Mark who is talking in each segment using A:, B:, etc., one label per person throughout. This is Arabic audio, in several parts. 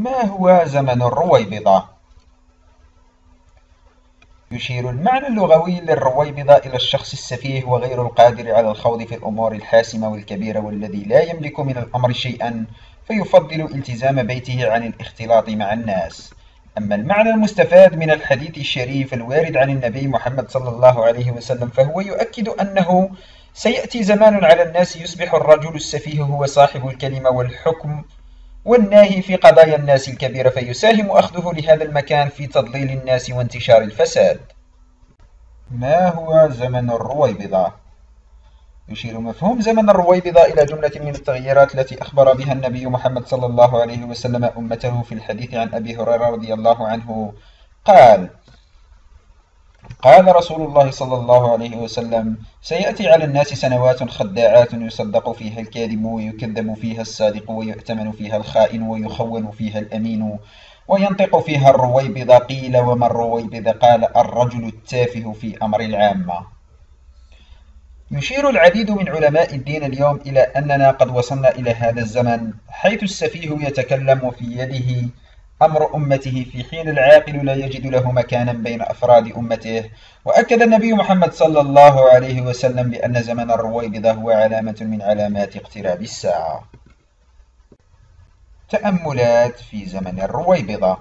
A: ما هو زمن الرويبضة؟ يشير المعنى اللغوي للرويبضة إلى الشخص السفيه وغير القادر على الخوض في الأمور الحاسمة والكبيرة والذي لا يملك من الأمر شيئا فيفضل التزام بيته عن الاختلاط مع الناس أما المعنى المستفاد من الحديث الشريف الوارد عن النبي محمد صلى الله عليه وسلم فهو يؤكد أنه سيأتي زمان على الناس يصبح الرجل السفيه هو صاحب الكلمة والحكم والناهي في قضايا الناس الكبيرة فيساهم أخذه لهذا المكان في تضليل الناس وانتشار الفساد ما هو زمن الرويبضة؟ يشير مفهوم زمن الرويبضة إلى جملة من التغييرات التي أخبر بها النبي محمد صلى الله عليه وسلم أمته في الحديث عن أبي هريرة رضي الله عنه قال قال رسول الله صلى الله عليه وسلم سيأتي على الناس سنوات خداعات يصدق فيها الكاذب ويكذب فيها الصادق ويؤتمن فيها الخائن ويخون فيها الأمين وينطق فيها الرويبض قيل وما الرويبض قال الرجل التافه في أمر العامة. يشير العديد من علماء الدين اليوم إلى أننا قد وصلنا إلى هذا الزمن حيث السفيه يتكلم في يده أمر أمته في حين العاقل لا يجد له مكانا بين أفراد أمته. وأكد النبي محمد صلى الله عليه وسلم بأن زمن الرويبضة هو علامة من علامات اقتراب الساعة. تأملات في زمن الرويبضة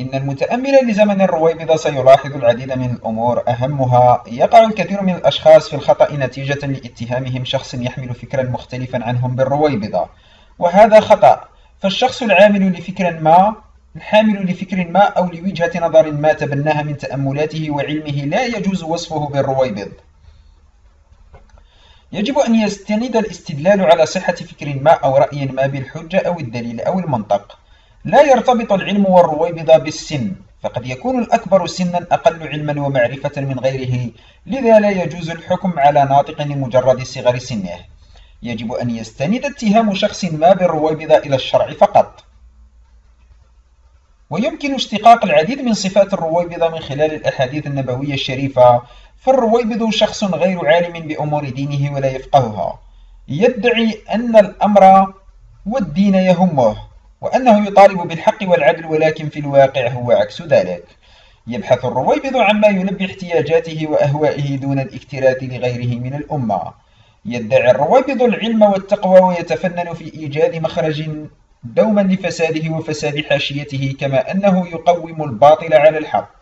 A: إن المتأمل لزمن الرويبضة سيلاحظ العديد من الأمور. أهمها يقع الكثير من الأشخاص في الخطأ نتيجة لاتهامهم شخص يحمل فكرا مختلفا عنهم بالرويبضة وهذا خطأ فالشخص العامل لفكر ما الحامل لفكر ما أو لوجهة نظر ما تبناها من تأملاته وعلمه لا يجوز وصفه بالرويبض. يجب أن يستند الاستدلال على صحة فكر ما أو رأي ما بالحجة أو الدليل أو المنطق. لا يرتبط العلم والرويبضة بالسن فقد يكون الأكبر سنا أقل علما ومعرفة من غيره لذا لا يجوز الحكم على ناطق لمجرد صغر سنه. يجب أن يستند اتهام شخص ما بالرويبضة إلى الشرع فقط. ويمكن اشتقاق العديد من صفات الرويبضة من خلال الأحاديث النبوية الشريفة فالرويبض شخص غير عالم بأمور دينه ولا يفقهها. يدعي أن الأمر والدين يهمه وأنه يطالب بالحق والعدل ولكن في الواقع هو عكس ذلك. يبحث الرويبض عما يلبي احتياجاته وأهوائه دون الاكتراث لغيره من الأمة. يدعي الروابض العلم والتقوى ويتفنن في إيجاد مخرج دوما لفساده وفساد حاشيته كما أنه يقوم الباطل على الحق.